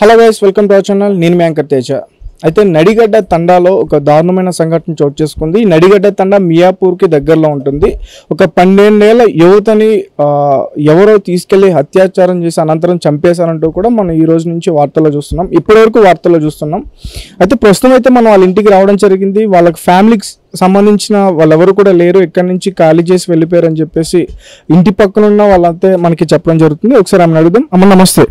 Hello guys welcome to our channel నేను మీ anchor Teja. అయితే నడిగడ్డ తండాలో ఒక దారుణమైన సంఘటన చోటు చేసుకుంది. నడిగడ్డ తండా మియాపూర్కి దగ్గరలో ఉంటుంది. ఒక పన్నెండేళ్ళ యువతని ఎవరో తీసుకెళ్ళి అత్యాచారం చేసి అనంతరం చంపేశారంటూ కూడా మనం ఈ రోజు నుంచి వార్తల్లో చూస్తున్నాం. ఇప్పటివరకు వార్తల్లో చూస్తున్నాం. అయితే ప్రస్తుతం అయితే మనం వాళ్ళ ఇంటికి రావడం జరిగింది. వాళ్ళకి ఫ్యామిలీకి సంబంధించిన వాళ్ళెవరు కూడా లేరు. ఇక్కడి నుంచి ఖాళీ చేసి వెళ్ళిపోయారని చెప్పేసి ఇంటి పక్కన ఉన్న వాళ్ళంతే మనకి చెప్పడం జరుగుతుంది. ఒకసారి ఆమెను అడుగుదాం. అమ్మ నమస్తే.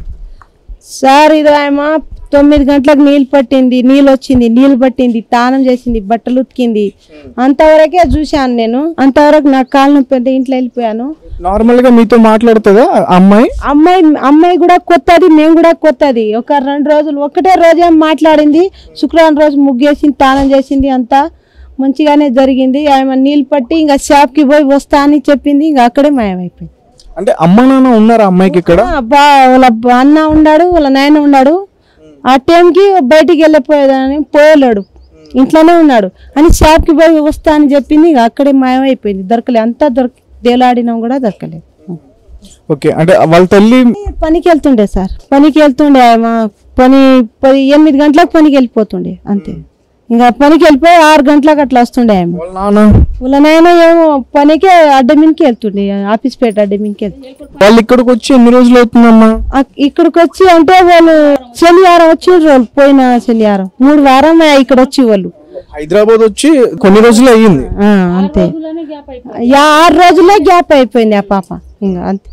సార్ ఇది ఆమె తొమ్మిది గంటలకు నీళ్ళు పట్టింది నీళ్ళు వచ్చింది నీళ్ళు పట్టింది తానం చేసింది బట్టలు ఉతికింది. అంతవరకే చూశాను నేను. అంతవరకు నాకు కాలు నొప్పి ఇంట్లో వెళ్ళిపోయాను. నార్మల్గా మీతో మాట్లాడుతుందా అమ్మాయి? అమ్మాయి అమ్మాయి కూడా కొత్తది మేము కూడా కొత్తది. ఒక రెండు రోజులు ఒకటే రోజే మాట్లాడింది. శుక్రవారం రోజు ముగ్గేసింది తానం చేసింది అంతా. మంచిగానే జరిగింది. ఆమె నీళ్ళు పట్టి ఇంకా షాప్కి పోయి వస్తా అని చెప్పింది. ఇంకా అక్కడే మాయమైపోయింది. అంటే అమ్మ నాన్న ఉన్నారా అమ్మాయికి ఇక్కడ? బా వాళ్ళ అన్న ఉన్నాడు వాళ్ళ నాయన ఉన్నాడు. ఆ టైంకి బయటికి వెళ్ళిపోయేదని పోయలేడు ఇంట్లోనే ఉన్నాడు. అని షాప్కి పోయి వస్తా అని చెప్పింది అక్కడే మాయమైపోయింది. దొరకలేదు అంతా దొరక దేలాడినాం కూడా దొరకలేదు. ఓకే. అంటే వాళ్ళ తల్లి పనికి వెళ్తుండే సార్. పనికి వెళ్తుండే పని పది ఎనిమిది గంటలకు పనికి వెళ్ళిపోతుండే అంతే. ఇంకా పనికి వెళ్ళిపోయి ఆరు గంటలకు అట్లా వస్తుండే వాళ్ళ నాయన ఏమో పనికి అడ్డమిన్కి వెళ్తుండే ఆఫీస్ పేట అడ్డమిన్కి వెళ్తుండే. వాళ్ళు ఇక్కడికి వచ్చి ఎన్ని రోజులు అవుతుందమ్మా? ఇక్కడికి వచ్చి అంటే వాళ్ళు శనివారం వచ్చిండ్రు వాళ్ళు పోయిన శనివారం మూడు వారం ఇక్కడ వచ్చి వాళ్ళు. హైదరాబాద్ వచ్చి కొన్ని రోజులు అయ్యింది. అంతే. ఆరు రోజులే గ్యాప్ అయిపోయింది ఆ పాప. ఇంకా అంతే.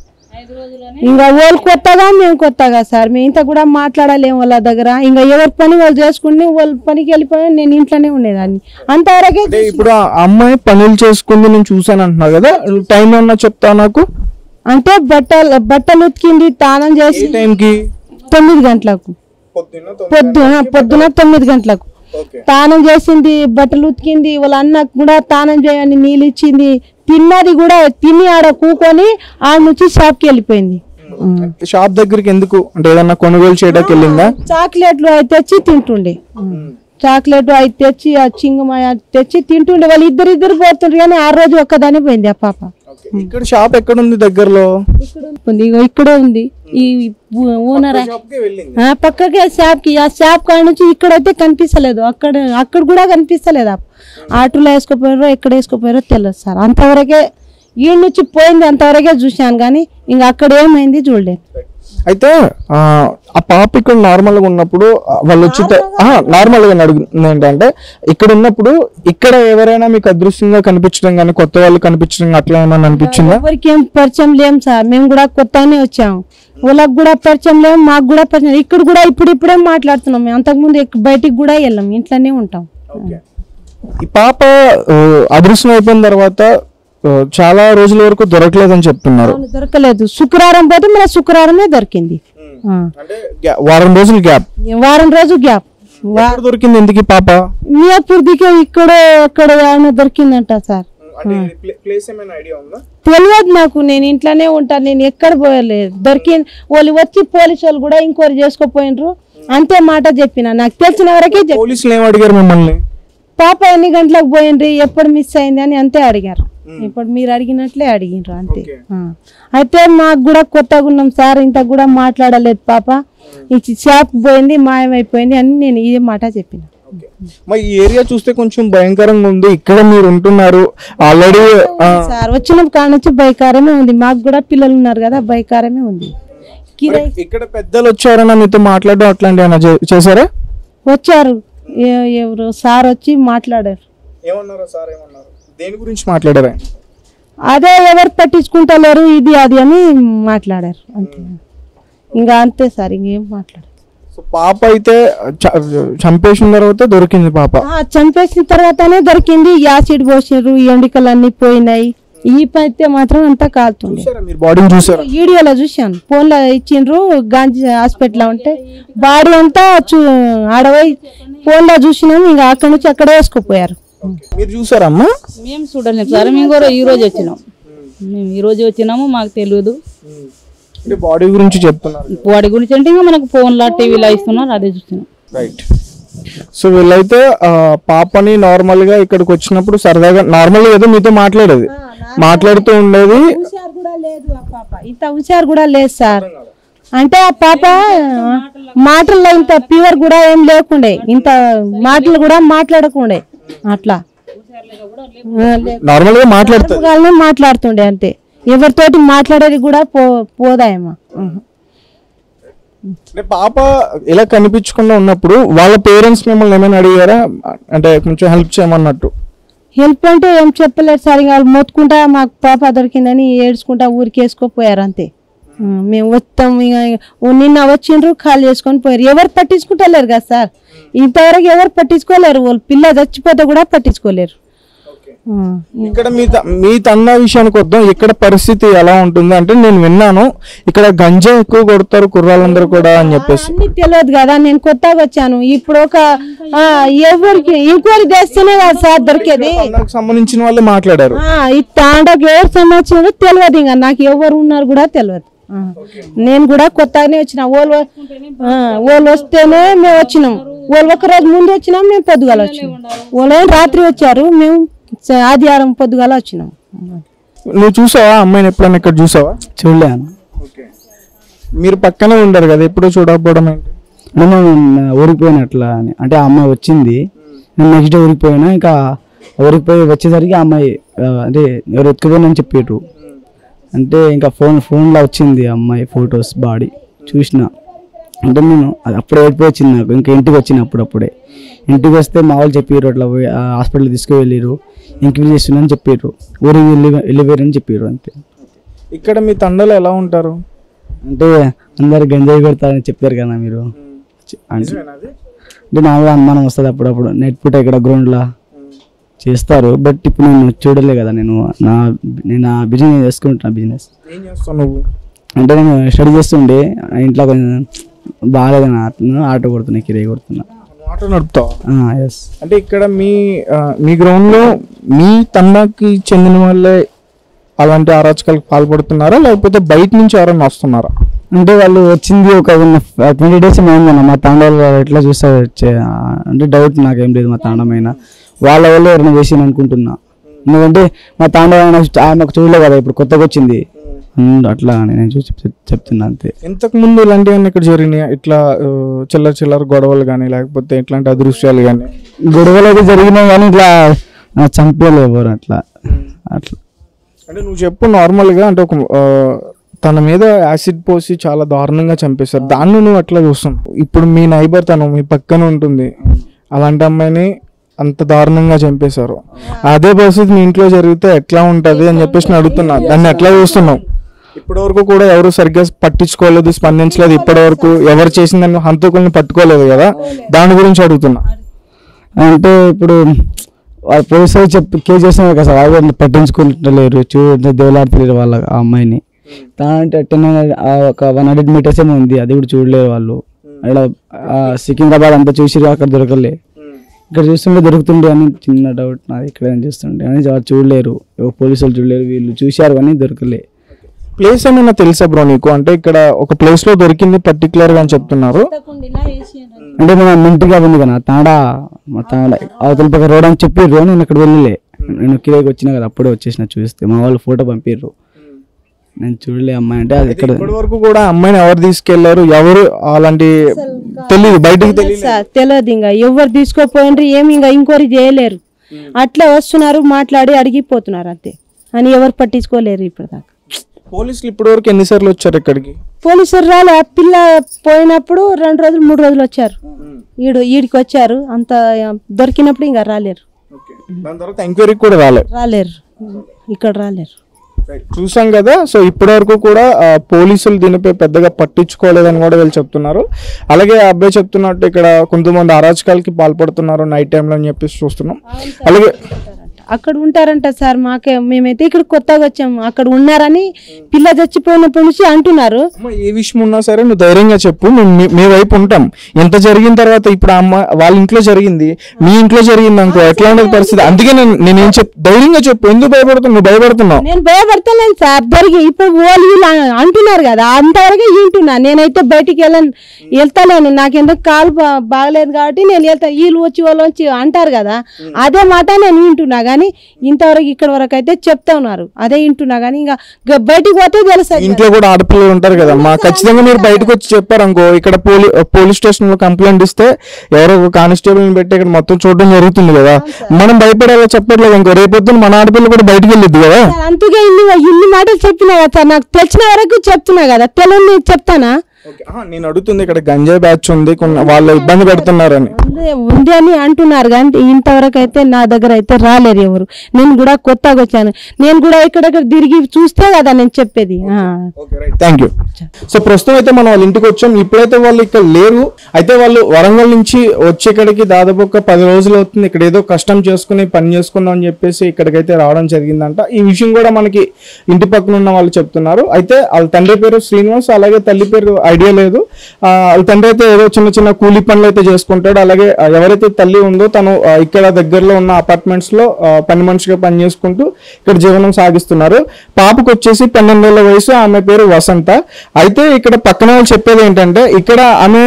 ఇంకా వాళ్ళు కొత్తగా మేము కొత్తగా సార్. మేము ఇంత కూడా మాట్లాడలేము వాళ్ళ దగ్గర. ఇంకా ఎవరి పని వాళ్ళు చేసుకుని వాళ్ళ పనికి వెళ్ళిపోయి నేను ఇంట్లోనే ఉండేదాన్ని. అంతవరకే ఇప్పుడు ఆ అమ్మాయి పనులు చేసుకుంది నేను చూసాను అంటున్నావు కదా? టైం ఏమన్నా చెప్తా నాకు? అంటే బట్టలు బట్టలు ఉతికింది తానం చేసి టైంకి? తొమ్మిది గంటలకు. పొద్దున పొద్దున తొమ్మిది గంటలకు. తానం చేసింది బట్టలు ఉతికింది వాళ్ళ అన్నకు కూడా తానం చేయని నీళ్ళు ఇచ్చింది. తిన్నది కూడా తిని ఆడ కూకొని ఆడ నుంచి షాప్కి వెళ్ళిపోయింది. షాప్ దగ్గరికి ఎందుకు? అంటే ఏదన్నా కొనుగోలు చేయడానికి వెళ్ళిందా చాక్లెట్లు అవి తెచ్చి తింటుండే. చాక్లెట్ అవి తెచ్చి ఆ చింగమాయ తెచ్చి తింటుండే. వాళ్ళు ఇద్దరు ఇద్దరు పోతుండ్రు కానీ ఆ రోజు ఒక్కదాని పోయింది ఆ పాప. ఇక్కడ షాప్ ఎక్కడ ఉంది దగ్గరలో? ఉంది ఇక్కడే ఉంది. ఈ ఓనర్ ఆ పక్కకే షాప్కి ఆ షాప్ కాడ నుంచి ఇక్కడైతే కనిపిస్తలేదు. అక్కడ అక్కడ కూడా కనిపిస్తలేదు. ఆటోలో వేసుకోపోయారో ఎక్కడ వేసుకోపోయారో తెలియదు సార్. అంతవరకే ఈ నుంచి పోయింది అంతవరకే చూశాను కానీ ఇంకా అక్కడ ఏమైంది చూడలేదు. అయితే ఆ పాప ఇక్కడ నార్మల్గా ఉన్నప్పుడు వాళ్ళు వచ్చి నార్మల్గా అడుగుతుంది ఏంటంటే ఇక్కడ ఉన్నప్పుడు ఇక్కడ ఎవరైనా మీకు అదృశ్యంగా కనిపించడం కానీ కొత్త వాళ్ళు కనిపించడం కానీ అట్లా ఏమైనా అనిపించిందా? ఎవరికి ఏం పరిచయం లేం సార్. మేము కూడా కొత్తగానే వచ్చాము వాళ్ళకి కూడా పరిచయం లేము మాకు కూడా పరిచయం ఇక్కడ కూడా ఇప్పుడు ఇప్పుడే మాట్లాడుతున్నాం మేము. అంతకుముందు బయటికి కూడా వెళ్ళాం. ఇంట్లోనే ఉంటాం. ఈ పాప అదృశ్యం అయిపోయిన తర్వాత చాలా రోజుల వరకు దొరకలేదని చెప్తున్నారు. అవును, దొరకలేదు. శుక్రవారం పోతే మన శుక్రవారమే దొరికింది. వారం రోజులు గ్యాప్. వారం రోజు గ్యాప్. దొరికింది ఎందుకు పాప? మియాపూర్ దిగే ఇక్కడ అక్కడ దొరికిందంట సార్. ప్లేస్ ఏమైనా ఐడియా ఉందా? తెలియదు నాకు. నేను ఇంట్లోనే ఉంటాను నేను ఎక్కడ పోయలేదు దొరికి వాళ్ళు వచ్చి పోలీసు వాళ్ళు కూడా ఇంక్వైరీ చేసుకోపోయినరు. అంతే మాట చెప్పిన. నాకు తెలిసిన వరకే పోలీసులు ఏం అడిగారు మిమ్మల్ని? పాప ఎన్ని గంటలకు పోయిండ్రి? ఎప్పుడు మిస్ అయింది అని అంతే అడిగారు. ఇప్పుడు మీరు అడిగినట్లే అడిగినరు అంతే. అయితే మాకు కూడా కొత్తగా ఉన్నాం సార్ ఇంత కూడా మాట్లాడలేదు పాప. ఈ షాప్ పోయింది మాయమైపోయింది అని నేను ఇదే మాట చెప్పిన. మరి ఈ ఏరియా చూస్తే కొంచెం భయంకరంగా ఉంది. ఇక్కడ మీరు ఉంటున్నారు. ఆల్రెడీ సార్ వచ్చిన కాడ నుంచి బైకారమే ఉంది. మాకు కూడా పిల్లలు ఉన్నారు కదా బైకారమే ఉంది. ఇక్కడ పెద్దలు వచ్చారని మీతో మాట్లాడడం అట్లాంటి చేశారా? వచ్చారు. ఎవరు? సార్ వచ్చి మాట్లాడారు. ఏమన్నారు సార్? ఏమన్నారు? దేని గురించి మాట్లాడారు ఆయన? అదే ఎవరు పట్టించుకుంటలేరు ఇది అది అని మాట్లాడారు అంతే. ఇంకా అంతే సార్ ఇంకేం మాట్లాడారు. సో పాప అయితే చ- చంపేసిన తర్వాత దొరికింది పాప. ఆ, చంపేసిన తర్వాతనే దొరికింది యాసిడ్ పోసినారు ఎండికలు అన్ని పోయినాయి. ఈ అయితే మాత్రం అంతా చూసారా మీరు బాడీని చూసారా? వీడియోలో చూశాను. ఫోన్లో ఇచ్చిండ్రు గాంధీ హాస్పిటల్ ఉంటే. బాడీ అంతా చూ ఆడవై ఫోన్లో చూసినాము ఇంకా అక్కడ నుంచి అక్కడే వేసుకుపోయారు. మీరు చూసారా అమ్మా మేము చూడలేము సార్ మేము కూడా ఈ రోజు వచ్చినాం. మేము ఈ రోజు వచ్చినాము మాకు తెలియదు అంటే బాడీ గురించి చెప్తున్నారు. వాడి గురించి అంటే ఇంకా మనకు ఫోన్లో టీవీలో ఇస్తున్నారు అదే చూస్తున్నాం. రైట్ సో వీళ్ళైతే ఆ, పాపని నార్మల్గా ఇక్కడికి వచ్చినప్పుడు సరదాగా నార్మల్ ఏదో మీతో మాట్లాడేది. మాట్లాడుతూ ఉండేది. హుషారు కూడా లేదు ఆ పాప. ఇంత హుషారు కూడా లేదు సార్. అంటే ఆ పాప మాటల్లో ఇంత ప్యూర్ కూడా ఏం లేకుండే. ఇంత మాటలు కూడా మాట్లాడకుండే. అట్లా. ఆ, లే- నార్మల్గా మాట్లాడుతుంది వాళ్ళనే మాట్లాడుతుండే అంతే. ఎవరితోటి మాట్లాడేది కూడా పో పోదాయమ్మా పాప ఇలా కనిపించకుండా ఉన్నప్పుడు వాళ్ళ పేరెంట్స్ మిమ్మల్ని ఏమైనా అడిగారా? అంటే కొంచెం హెల్ప్ చేయమన్నట్టు. హెల్ప్ అంటే ఏం చెప్పలేదు సార్ ఇంకా వాళ్ళు మొత్తుకుంటా మాకు పాప దొరికిందని ఏడ్చుకుంటా ఊరికి వేసుకోపోయారు అంతే. మేము వస్తాం ఇక. నిన్న వచ్చిండ్రు ఖాళీ చేసుకొని పోయారు. ఎవరు పట్టించుకుంటలేరు కదా సార్. ఇంతవరకు ఎవరు పట్టించుకోలేరు. వాళ్ళు పిల్ల చచ్చిపోతే కూడా పట్టించుకోలేరు. ఇక్కడ మీ మీ తండా విషయానికి వద్దాం. ఇక్కడ పరిస్థితి ఎలా ఉంటుంది అంటే నేను విన్నాను. ఇక్కడ గంజా ఎక్కువ కొడతారు కుర్రాళ్ళందరూ కూడా అని చెప్పేసి. అన్ని తెలియదు కదా. నేను కొత్తగా వచ్చాను. ఇప్పుడు ఒక ఎవరికి ఎంక్వైరీ చేస్తేనే కదా సార్ దొరికేది. సంబంధించిన వాళ్ళే మాట్లాడారు. ఈ తాండకు ఎవరు సంబంధించిన తెలియదు ఇంకా. నాకు ఎవరు ఉన్నారు కూడా తెలియదు. నేను కూడా కొత్తగానే వచ్చిన. వాళ్ళు ఆ, వాళ్ళు వస్తేనే మేము వచ్చినాం. వాళ్ళు ఒక రోజు ముందు వచ్చినాం మేము పొద్దుగాల వచ్చినాం. వాళ్ళు రాత్రి వచ్చారు మేము ఆదివారం పొద్దుగాల వచ్చినాం. నువ్వు చూసావా? అమ్మాయిని ఎప్పుడైనా ఇక్కడ చూసావా? చూడలేను మీరు పక్కనే ఉండరు కదా ఎప్పుడో చూడకపోవడం ఏంటి? నేను ఊరికిపోయిన అట్లా అని. అంటే ఆ అమ్మాయి వచ్చింది. నేను నెక్స్ట్ డే ఊరికిపోయినా ఇంకా ఊరికిపోయి వచ్చేసరికి ఆ అమ్మాయి అంటే ఎవరు ఎత్తుకుపోయినని చెప్పారు అంటే ఇంకా ఫోన్ ఫోన్లో వచ్చింది అమ్మాయి ఫొటోస్ బాడీ. చూసిన. అంటే నేను అది అప్పుడే వచ్చింది నాకు. ఇంకా ఇంటికి వచ్చిన అప్పుడప్పుడే. ఇంటికి వస్తే మా వాళ్ళు చెప్పారు అట్లా పోయి హాస్పిటల్ తీసుకువెళ్ళారు ఎంక్వైరీ చేస్తున్నారని చెప్పారు ఊరికి వెళ్ళి వెళ్ళిపోయారని చెప్పారు అంతే. ఇక్కడ మీ తండలో ఎలా ఉంటారు? అంటే అందరు గంజాయి కొడతారని చెప్పారు కదా మీరు. అంటే కూడా అనుమానం వస్తుంది అప్పుడప్పుడు. నెట్ పుట్ ఇక్కడ గ్రౌండ్లో చేస్తారు. బట్ ఇప్పుడు నేను చూడలే కదా నేను నా నేను నా బిజినెస్ చేసుకుంటున్నా బిజినెస్. ఏం చేస్తావు నువ్వు? అంటే నేను స్టడీ చేస్తుండే ఇంట్లో కొంచెం బాగాలేదని అట్లా ఆటో కొడుతున్నా కిరాయి కొడుతున్నా. ఆటో నడుపుతావు? ఎస్ అంటే ఇక్కడ మీ మీ గ్రౌండ్లో మీ తండాకి చెందిన వాళ్ళే అలాంటి అరాచకాలకు పాల్పడుతున్నారా? లేకపోతే బయట నుంచి ఎవరైనా వస్తున్నారా? అంటే వాళ్ళు వచ్చింది ఒక ట్వంటీ డేస్ అయిందన్న మా తాండవాళ్ళు వాళ్ళు ఎట్లా చూస్తారు అంటే డౌట్ నాకేం లేదు మా తాండమైన. వాళ్ళ వల్ల ఎవరైనా వేసి అనుకుంటున్నా. ఎందుకంటే మా తాండవ ఆయన ఆయన చూడలే కదా ఇప్పుడు కొత్తగా వచ్చింది. అట్లా అని నేను చూసి చెప్- చెప్తున్నా అంతే. ఇంతకు ముందు ఇలాంటివన్నీ ఇక్కడ జరిగినాయి? ఇట్లా చిల్లర చిల్లర గొడవలు కానీ లేకపోతే ఇట్లాంటి అదృశ్యాలు కానీ గొడవలు అయితే జరిగినాయి కానీ ఇట్లా ఎవరు అట్లా. అట్లా. అంటే నువ్వు చెప్పు నార్మల్గా అంటే ఒక తన మీద యాసిడ్ పోసి చాలా దారుణంగా చంపేశారు. దాన్ని నువ్వు అట్లా చూస్తున్నావు? ఇప్పుడు మీ నైబర్ తను మీ పక్కన ఉంటుంది. అలాంటి అమ్మాయిని అంత దారుణంగా చంపేశారు. అదే పరిస్థితి మీ ఇంట్లో జరిగితే ఎట్లా ఉంటది అని చెప్పేసి నేను అడుగుతున్నా. దాన్ని ఎట్లా చూస్తున్నావు? ఇప్పటి వరకు కూడా ఎవరు సరిగ్గా పట్టించుకోలేదు స్పందించలేదు. ఇప్పటి వరకు ఎవరు చేసిందని హంతకుల్ని పట్టుకోలేదు కదా? దాని గురించి అడుగుతున్నా. అంటే ఇప్పుడు పోలీసులు చెప్పి కేసు చేస్తున్నారు కదా సార్ వాళ్ళు పట్టించుకుంటలేరు. చూ దేవులాడతలేరు వాళ్ళ ఆ అమ్మాయిని. దాంట్లో టెన్ ఒక వన్ హండ్రెడ్ మీటర్స్ ఏమో ఉంది. అది కూడా చూడలేరు వాళ్ళు. అక్కడ ఆ, సికింద్రాబాద్ అంతా చూసిరు అక్కడ దొరకలే. ఇక్కడ చూస్తుంటే దొరుకుతుండే అని చిన్న డౌట్ నాది. ఇక్కడ ఏం చూస్తుండే అని వాళ్ళు చూడలేరు. పోలీసులు చూడలేరు. వీళ్ళు చూశారు కానీ దొరకలే. ప్లేస్ ఏమైనా తెలుసా బ్రో నీకు? అంటే ఇక్కడ ఒక ప్లేస్లో దొరికింది పర్టికులర్గా అని చెప్తున్నారు. అంటే మన మింటిగా ఉంది కదా తాడ మా తాడ. అవతల పక్క రోడ్ అని చెప్పిర్రు నేను ఇక్కడ వెళ్ళలే. నేను కిరాయికి వచ్చినా కదా అప్పుడే వచ్చేసిన చూస్తే. మా వాళ్ళు ఫోటో పంపిర్రు. నేను చూడలే అమ్మాయి అంటే అది ఇక్కడ ఇప్పటి వరకు కూడా అమ్మాయిని ఎవరు తీసుకెళ్ళారు? ఎవరు అలాంటి తెలియదు బయటకు తెలియదు ఇంకా. ఎవరు తీసుకోపోయినరు ఏమి ఇంకా ఇంకోరి చేయలేరు. అట్లా వస్తున్నారు మాట్లాడి అడిగిపోతున్నారు అంతే. అని ఎవరు పట్టించుకోలేరు ఇప్పటిదాకా. పోలీసులు ఇప్పటి వరకు ఎన్నిసార్లు వచ్చారు ఇక్కడికి? పోలీసులు రాలే ఆ పిల్ల పోయినప్పుడు రెండు రోజులు మూడు రోజులు వచ్చారు. ఈడు ఈడికి వచ్చారు అంత దొరికినప్పుడు ఇంకా రాలేరు. దాని తర్వాత ఎంక్వైరీకి కూడా రాలేదు రాలేరు. ఇక్కడ రాలేరు. చూసాం కదా సో ఇప్పటి వరకు కూడా పోలీసులు దీనిపై పెద్దగా పట్టించుకోలేదని కూడా వీళ్ళు చెప్తున్నారు. అలాగే అబ్బాయి చెప్తున్నట్టు ఇక్కడ కొంతమంది అరాచకాలకి పాల్పడుతున్నారు నైట్ టైంలో అని చెప్పేసి చూస్తున్నాం. అలాగే అక్కడ ఉంటారంట సార్ మాకే మేమైతే ఇక్కడ కొత్తగా వచ్చాము అక్కడ ఉన్నారని పిల్ల చచ్చిపోయినప్పటి నుంచి అంటున్నారు. అమ్మ ఏ విషయం ఉన్నా సరే నువ్వు ధైర్యంగా చెప్పు మేము మీ- మీ వైపు ఉంటాం. ఎంత జరిగిన తర్వాత ఇప్పుడు ఆ అమ్మ వాళ్ళ ఇంట్లో జరిగింది మీ ఇంట్లో జరిగింది అనుకో ఎట్లా ఉండదు పరిస్థితి? అందుకే నేను నేనేం చెప్ ధైర్యంగా చెప్పు ఎందుకు భయపడుతున్నావు? నువ్వు భయపడుతున్నావు. నేను భయపడతలేను సార్. జరిగి ఇప్పుడు వాళ్ళు వీళ్ళు అంటున్నారు కదా అంతవరకే వింటున్నా. నేనైతే బయటికి వెళ్ళను వెళ్తలేను. నాకు ఎందుకు కాలు బా- బాగలేదు కాబట్టి నేను వెళ్తా. వీళ్ళు వచ్చి వాళ్ళు వచ్చి అంటారు కదా అదే మాట నేను వింటున్నా. కానీ కానీ ఇంతవరకు ఇక్కడ వరకు అయితే చెప్తా ఉన్నారు. అదే వింటున్నా కానీ ఇంకా బయటికి పోతే తెలుస్తుంది ఇంట్లో కూడా ఆడపిల్లలు ఉంటారు కదా మా ఖచ్చితంగా మీరు బయటకు వచ్చి చెప్పారు అనుకో ఇక్కడ పోలీ పోలీస్ స్టేషన్లో కంప్లైంట్ ఇస్తే ఎవరో ఒక కానిస్టేబుల్ పెట్టి ఇక్కడ మొత్తం చూడడం జరుగుతుంది కదా. మనం భయపడేలా చెప్పట్లేదు ఇంకో రేపొద్దున మన ఆడపిల్ల కూడా బయటకు వెళ్ళిద్ది కదా. అందుకే ఇన్ని ఇన్ని మాటలు చెప్పినా కదా నాకు తెలిసిన వరకు చెప్తున్నా కదా తెలియని చెప్తానా? నేను అడుగుతుంది ఇక్కడ గంజాయి బ్యాచ్ ఉంది వాళ్ళు ఇబ్బంది పెడుతున్నారని. ఉంది అని అంటున్నారు కానీ ఇంతవరకు అయితే నా దగ్గర అయితే రాలేరు ఎవరు. నేను కూడా కొత్తగా వచ్చాను. నేను కూడా ఎక్కడెక్కడ తిరిగి చూస్తే కదా నేను చెప్పేది. థ్యాంక్ యూ సో ప్రస్తుతం అయితే మనం వాళ్ళ ఇంటికి వచ్చాం. ఇప్పుడైతే వాళ్ళు ఇక్కడ లేరు. అయితే వాళ్ళు వరంగల్ నుంచి వచ్చి ఇక్కడికి దాదాపు ఒక పది రోజులు అవుతుంది. ఇక్కడ ఏదో కష్టం చేసుకుని పని చేసుకుందాం అని చెప్పేసి ఇక్కడికైతే రావడం జరిగిందంట. ఈ విషయం కూడా మనకి ఇంటి పక్కన ఉన్న వాళ్ళు చెప్తున్నారు. అయితే వాళ్ళ తండ్రి పేరు శ్రీనివాస్ అలాగే తల్లి పేరు ఐడియా లేదు. వాళ్ళ తండ్రి అయితే ఏదో చిన్న చిన్న కూలి పనులు అయితే చేసుకుంటాడు. అలాగే ఎవరైతే తల్లి ఉందో తను ఇక్కడ దగ్గరలో ఉన్న అపార్ట్మెంట్స్లో పని మనిషిగా పని చేసుకుంటూ ఇక్కడ జీవనం సాగిస్తున్నారు. పాపకు వచ్చేసి పన్నెండేళ్ళ వయసు ఆమె పేరు వసంత. అయితే ఇక్కడ పక్కన వాళ్ళు చెప్పేది ఏంటంటే ఇక్కడ ఆమె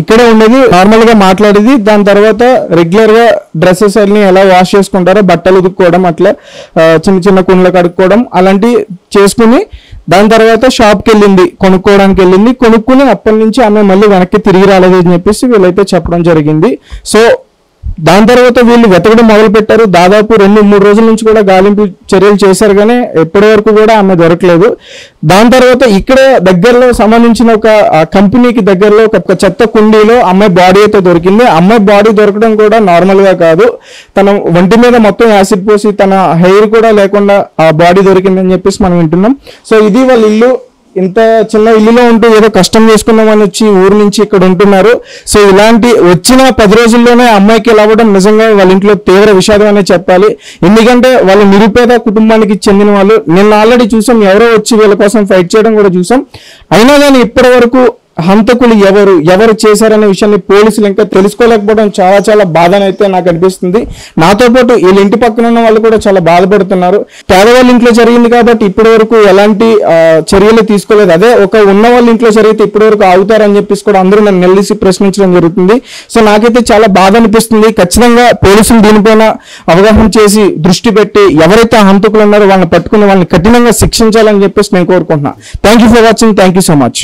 ఇక్కడే ఉండేది నార్మల్గా మాట్లాడేది దాని తర్వాత రెగ్యులర్గా డ్రెస్సెస్ అన్ని ఎలా వాష్ చేసుకుంటారో బట్టలు ఉతుక్కోవడం అట్లా చిన్న చిన్న కుండ్లు కడుక్కోవడం అలాంటివి చేసుకుని దాని తర్వాత షాప్కి వెళ్ళింది కొనుక్కోవడానికి వెళ్ళింది. కొనుక్కుని అప్పటి నుంచి ఆమె మళ్ళీ వెనక్కి తిరిగి రాలేదు అని చెప్పేసి వీళ్ళైతే చెప్పడం జరిగింది. సో దాని తర్వాత వీళ్ళు వెతకడం మొదలు పెట్టారు దాదాపు రెండు మూడు రోజుల నుంచి కూడా గాలింపు చర్యలు చేశారు కానీ ఎప్పటి వరకు కూడా ఆమె దొరకలేదు. దాని తర్వాత ఇక్కడే దగ్గరలో సంబంధించిన ఒక కంపెనీకి దగ్గరలో ఒక చెత్త కుండీలో అమ్మాయి బాడీ అయితే దొరికింది. అమ్మాయి బాడీ దొరకడం కూడా నార్మల్గా కాదు. తన ఒంటి మీద మొత్తం యాసిడ్ పోసి తన హెయిర్ కూడా లేకుండా ఆ బాడీ దొరికిందని చెప్పేసి మనం వింటున్నాం. సో ఇది వాళ్ళ ఇల్లు. ఇంత చిన్న ఇల్లులో ఉంటూ ఏదో కష్టం చేసుకుందామని వచ్చి ఊరు నుంచి ఇక్కడ ఉంటున్నారు. సో ఇలాంటి వచ్చిన పది రోజుల్లోనే అమ్మాయికి ఇలా అవ్వడం నిజంగా వాళ్ళ ఇంట్లో తీవ్ర విషాదం అనే చెప్పాలి. ఎందుకంటే వాళ్ళ నిరుపేద కుటుంబానికి చెందిన వాళ్ళు నిన్న ఆల్రెడీ చూసాం ఎవరో వచ్చి వీళ్ళ కోసం ఫైట్ చేయడం కూడా చూసాం. అయినా కానీ ఇప్పటి వరకు హంతకులు ఎవరు ఎవరు చేశారనే విషయాన్ని పోలీసులు ఇంకా తెలుసుకోలేకపోవడం చాలా చాలా బాధనైతే నాకు అనిపిస్తుంది. నాతో పాటు వీళ్ళ ఇంటి పక్కన ఉన్న వాళ్ళు కూడా చాలా బాధపడుతున్నారు. పేదవాళ్ళ ఇంట్లో జరిగింది కాబట్టి ఇప్పటి వరకు ఎలాంటి చర్యలు తీసుకోలేదు. అదే ఒక ఉన్న వాళ్ళ ఇంట్లో జరిగితే ఇప్పటి వరకు ఆగుతారని చెప్పేసి కూడా అందరూ నన్ను నిలదీసి ప్రశ్నించడం జరుగుతుంది. సో నాకైతే చాలా బాధ అనిపిస్తుంది. ఖచ్చితంగా పోలీసులు దీనిపైన అవగాహన చేసి దృష్టి పెట్టి ఎవరైతే ఆ హంతకులు ఉన్నారో వాళ్ళని పట్టుకుని వాళ్ళని కఠినంగా శిక్షించాలని చెప్పేసి నేను కోరుకుంటున్నాను thank you for watching thank you so much